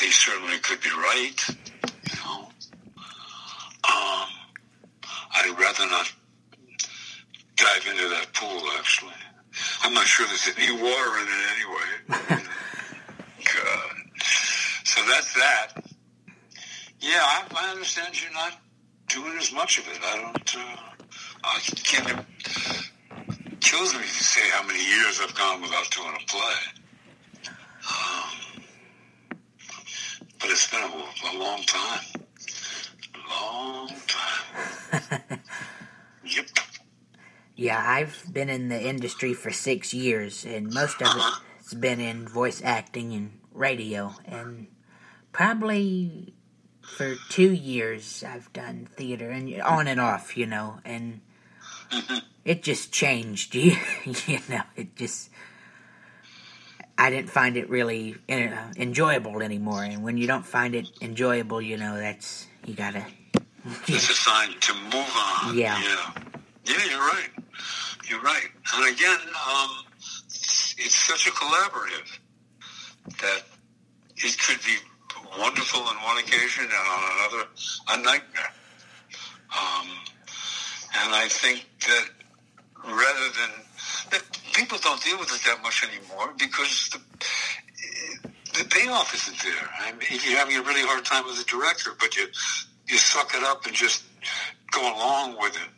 they certainly could be right. You know, um, I'd rather not dive into that pool. Actually, I'm not sure there's any water in it anyway. God. So that's that. Yeah, I, I understand you're not doing as much of it. I don't. Uh, I can't. It kills me to say how many years I've gone without doing a play. Um, but it's been a, a long time. Long time. yep. Yeah, I've been in the industry for six years, and most of it's been in voice acting and radio. And probably for two years, I've done theater and on and off, you know. And Mhm. it just changed, you, you know. It just I didn't find it really uh, enjoyable anymore. And when you don't find it enjoyable, you know, that's you gotta. It's a sign to move on. Yeah. Yeah. Yeah, you're right. You're right. And again, um, it's, such a collaborative that it could be wonderful on one occasion and on another a nightmare. Um, and I think that rather than that people don't deal with it that much anymore because the the payoff isn't there. I mean, you're having a really hard time with the director, but you you suck it up and just go along with it,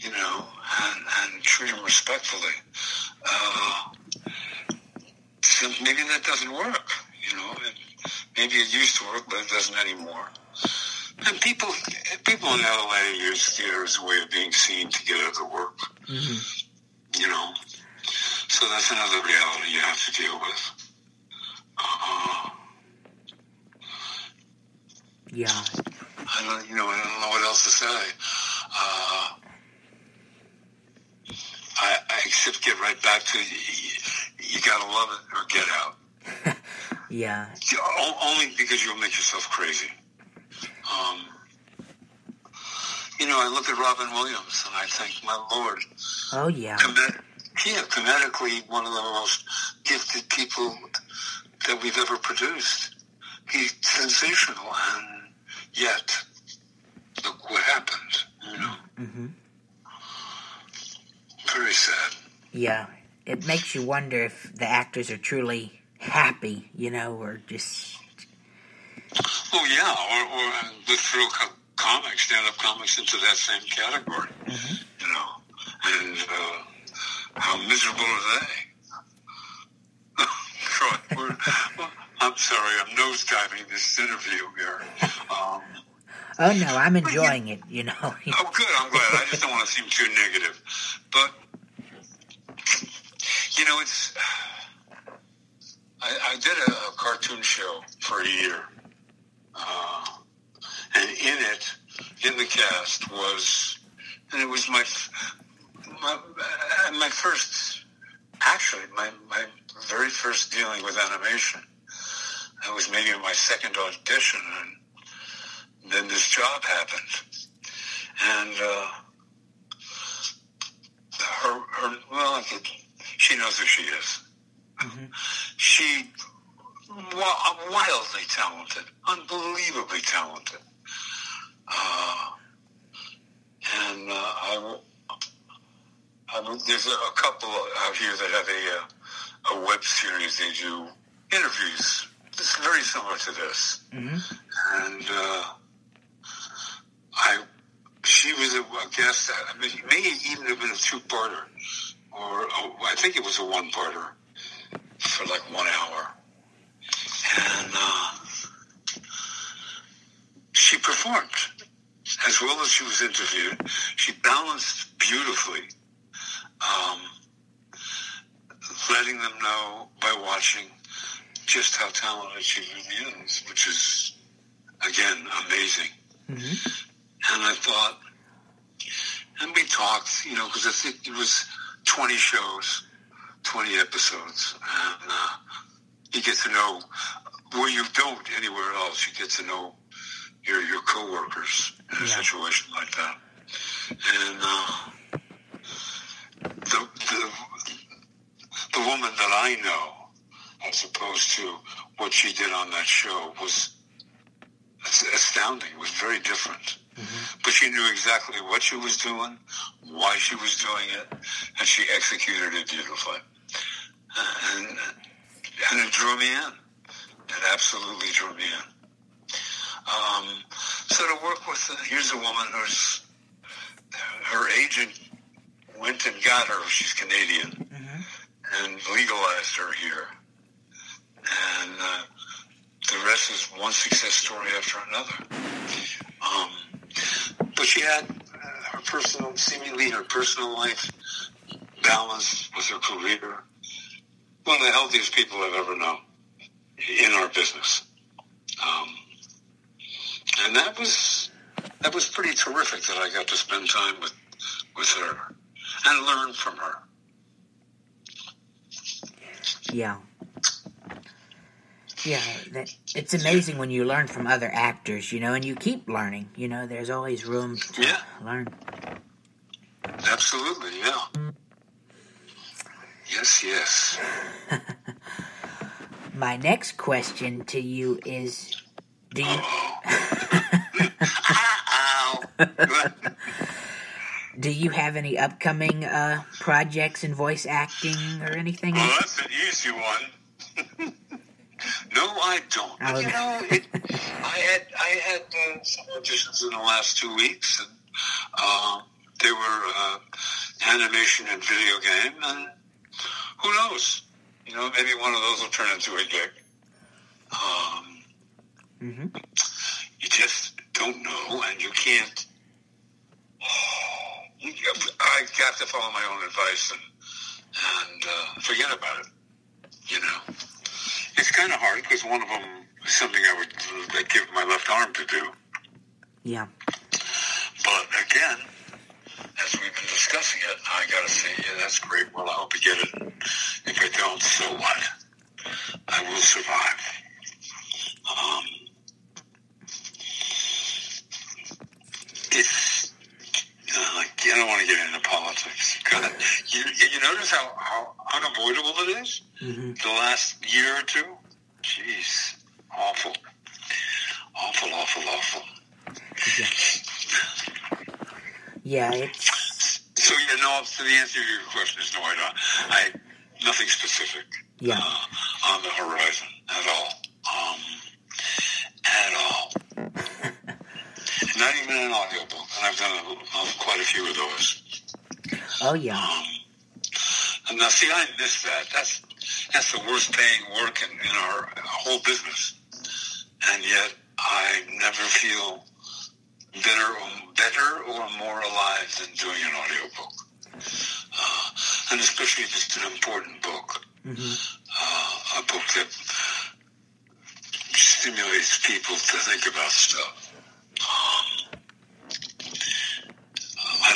you know, and, and treat them respectfully. Uh, so maybe that doesn't work, you know. Maybe it used to work, but it doesn't anymore. And people, people in LA use theater as a way of being seen to get other work, Mhm. you know. So that's another reality you have to deal with. Uh, Yeah, I don't, you know, I don't know what else to say. Uh, except get right back to you, you gotta love it or get out. yeah, Only because you'll make yourself crazy. Um, you know, I look at Robin Williams and I think, my lord, oh yeah, comed- yeah, comedically one of the most gifted people that we've ever produced. He's sensational, and yet, look what happened. You know, hmm very sad. Yeah. It makes you wonder if the actors are truly happy, you know, or just Oh yeah, or, or uh, throw co- comics, stand-up comics, into that same category. Mhm. You know, and uh, how miserable are they? God, we're, well, I'm sorry, I'm nosediving this interview here. Um, oh no, I'm enjoying it, you know. Oh, good. I'm glad. I just don't want to seem too negative. But, you know, it's. I, I did a, a cartoon show for a year. Uh, and in it, in the cast, was. And it was my. My, uh, my first. Actually, my, my very first dealing with animation. That was maybe my second audition. And then this job happened and uh, her, her, well, she knows who she is. Mhm. She, wi- wildly talented, unbelievably talented. Uh, and uh, I, I, there's a, a couple out here that have a, uh, a web series. They do interviews. It's very similar to this hmm and uh, I, she was a, a guest. I mean, it may even have been a two-parter, or oh, I think it was a one-parter for like one hour, and uh, she performed as well as she was interviewed. She balanced beautifully, um, letting them know by watching just how talented she really is, which is again amazing. hmm And I thought, and we talked, you know, because I think it was 20 shows, 20 episodes, and uh, you get to know where you don't anywhere else. You get to know your your coworkers in a Yeah. situation like that, and uh, the the the woman that I know, as opposed to what she did on that show was astounding. It was very different. Mm-hmm. But she knew exactly what she was doing, why she was doing it, and she executed it beautifully. And, and it drew me in. It absolutely drew me in. Um, so to work with, uh, here's a woman who's, her agent went and got her, she's Canadian, mm-hmm. and legalized her here. And uh, the rest is one success story after another. Um, she had uh, her personal, seemingly her personal life balance with her career. One of the healthiest people I've ever known in our business. Um, and that was that was pretty terrific that I got to spend time with with her and learn from her. Yeah. Yeah, that, it's amazing when you learn from other actors, you know, and you keep learning. You know, there's always room to yeah. learn. Absolutely, yeah. Yes, yes. My next question to you is do you Do you have any upcoming uh, projects in voice acting or anything? Well, that's an easy one. I don't. But, you know, it, I had I had uh, some auditions in the last two weeks, and uh, they were uh, animation and video game, and who knows? You know, maybe one of those will turn into a gig. Um, mm-hmm. You just don't know, and you can't. I have to follow my own advice and and uh, forget about it. You know, it's kind of hard because one of them is something I would give my left arm to do. Yeah. But again, as we've been discussing it, I got to say, yeah, that's great. Well, I hope you get it. If I don't, so what? I will survive. Um, it's uh, like I don't want to get into politics. You, you notice how, how unavoidable it is? Mm-hmm. The last year or two? Jeez. Awful. Awful, awful, awful. Yeah, yeah it's... So, yeah, no, so the answer to your question is no, I don't. I, nothing specific yeah. Uh, on the horizon at all. Um, at all. Not even an audiobook, and I've done a, quite a few of those. Oh, yeah. Um, now, see, I miss that. That's that's the worst paying work in, in our whole business, and yet I never feel better or better or more alive than doing an audiobook. Uh, and especially if it's an important book, mm-hmm. uh, a book that stimulates people to think about stuff. Um,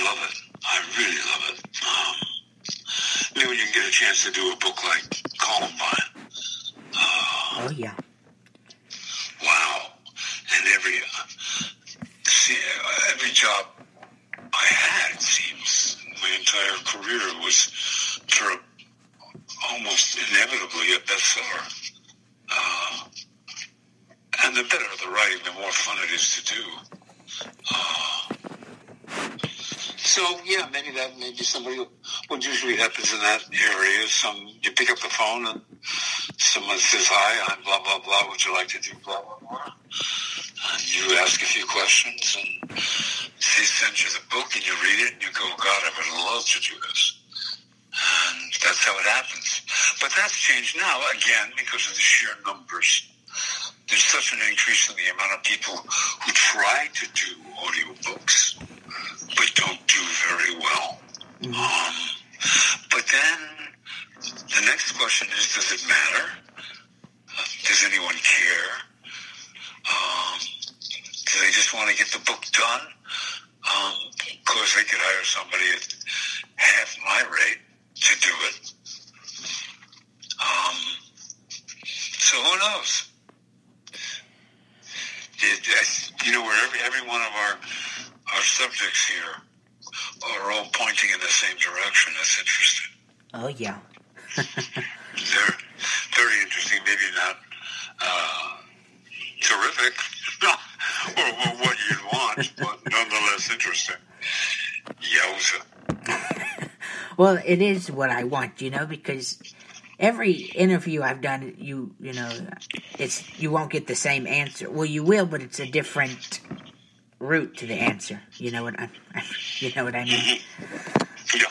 I love it. I really love it. Um, maybe when you can get a chance to do a book like Columbine. Uh, oh yeah. Wow. And every uh, see, every job I had, it seems, my entire career was sort of almost inevitably a bestseller. Uh, and the better the writing, the more fun it is to do. Uh, so yeah, maybe that maybe somebody. What usually happens in that area is some you pick up the phone and someone says hi, I'm blah blah blah. Would you like to do blah blah blah? And you ask a few questions and they send you the book and you read it and you go, God, I would love to do this. And that's how it happens. But that's changed now again because of the sheer numbers there's such an increase in the amount of people who try to do audiobooks but don't do very well. Mm-hmm. Um, but then the next question is, does it matter? Uh, does anyone care? Um, do they just want to get the book done? Um, of course, they could hire somebody at half my rate to do it. Um, so who knows? it, you know, where every, every one of our subjects here are all pointing in the same direction. That's interesting. Oh, yeah. They're very interesting. Maybe not uh, terrific, or, or what you'd want, but nonetheless interesting. Yowza. Well, it is what I want, you know, because every interview I've done, you you know, it's you won't get the same answer. Well, you will, but it's a different route to the answer. You know what I, you know what I mean? Yeah.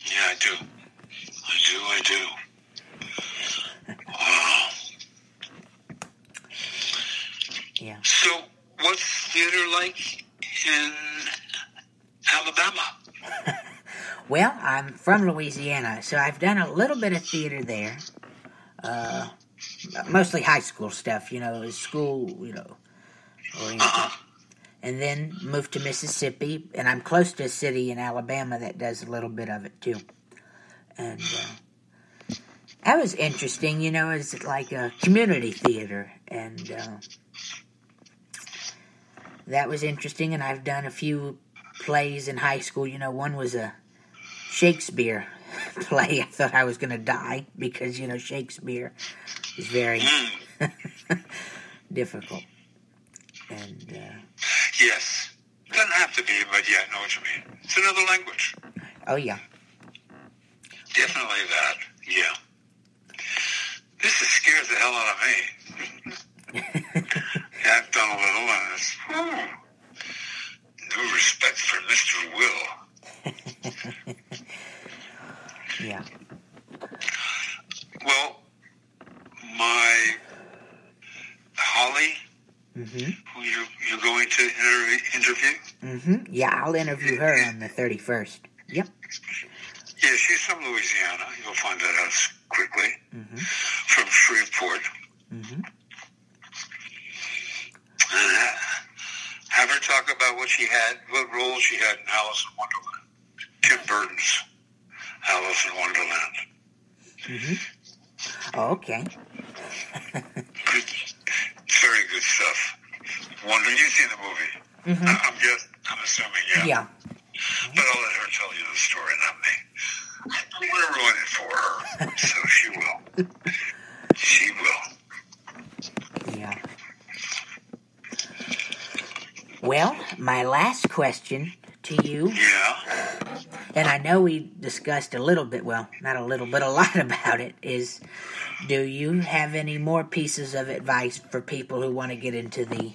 Yeah, I do. I do, I do. Wow. Yeah. So, what's theater like in Alabama? Well, I'm from Louisiana, so I've done a little bit of theater there. Uh, mostly high school stuff, you know, school, you know, oriented. Uh-huh. And then moved to Mississippi, and I'm close to a city in Alabama that does a little bit of it too. And uh, that was interesting, you know, it's like a community theater, and uh, that was interesting. And I've done a few plays in high school. You know, one was a Shakespeare play. I thought I was going to die because, you know, Shakespeare is very Mm, difficult. And, uh, yes. Doesn't have to be, but yeah, I know what you mean. It's another language. oh, yeah. Definitely that. Yeah. This is scares the hell out of me. yeah, I've done a little, and it's whew, hmm. no respect for Mr. Will. yeah. Well, my Holly, hmm who you, you're going to inter- interview, hmm Yeah, I'll interview her on the 31st. Yep. yeah, she's from Louisiana. You'll find that out quickly. hmm From Shreveport. Mm-hmm. Have her talk about what she had, what role she had in Alice in Wonderland. Tim Burton's Alice in Wonderland. hmm Oh, okay. Good, stuff. Wonder, you've seen the movie. hmm I- I'm just, I'm assuming, yeah. Yeah. But I'll let her tell you the story, not me. I don't want to ruin it for her, so she will. She will. Yeah. Well, my last question to you, Yeah. And I know we discussed a little bit, well, not a little, but a lot about it, is do you have any more pieces of advice for people who want to get into the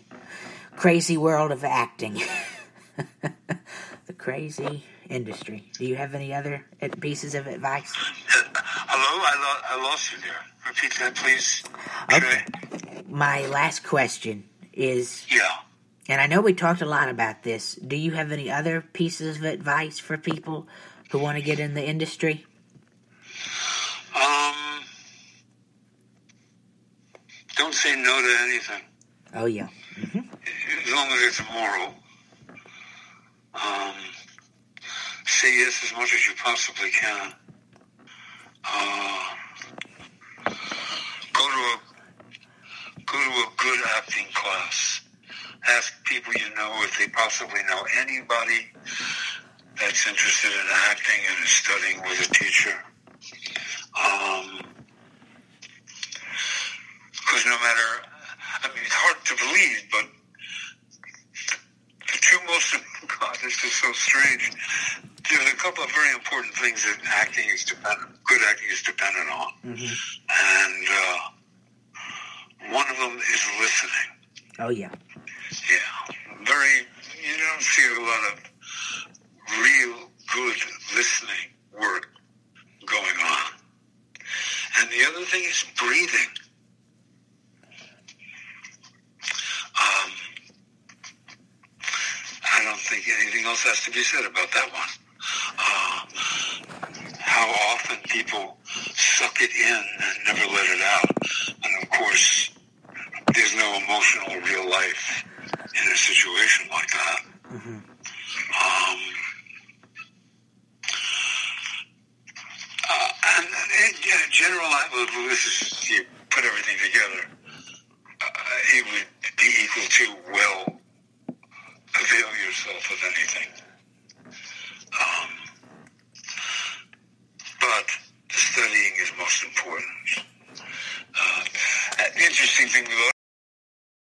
crazy world of acting? the crazy industry. Do you have any other pieces of advice? Hello, I, lo- I lost you there. Repeat that, please. Okay. My last question is Yeah. And I know we talked a lot about this. Do you have any other pieces of advice for people who want to get in the industry? Um. Don't say no to anything. Oh yeah. as long as it's moral. Um, say yes as much as you possibly can. Uh, go to a go to a good acting class. Ask people you know if they possibly know anybody that's interested in acting and is studying with a teacher. Um, because no matter, I mean, it's hard to believe, but the two most, God, this is so strange. There's a couple of very important things that acting is dependent, good acting is dependent on. hmm And uh, one of them is listening. Oh yeah. Yeah. Very, you don't see a lot of real good listening work going on. And the other thing is breathing. Um, I don't think anything else has to be said about that one. Uh, how often people suck it in and never let it out. And of course, there's no emotional real life in a situation like that. hmm Um, uh, and in general, this is